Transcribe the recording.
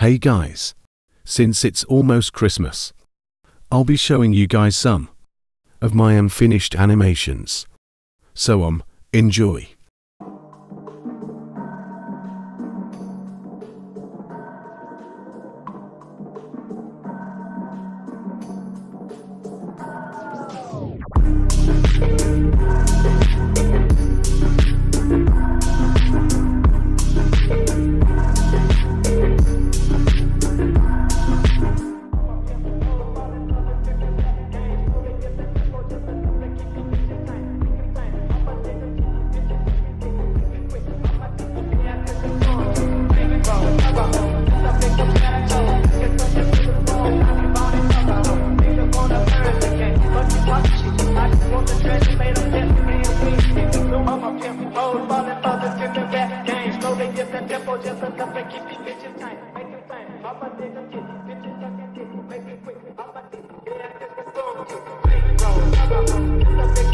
Hey guys, since it's almost Christmas, I'll be showing you guys some of my unfinished animations. So um, enjoy. Tempo just a cup keep it bitches time. Make it time. I'm a nigga. Bitches suck and dick. Make it quick. I'm a dick. Yeah, I just a song. Big roll. It's a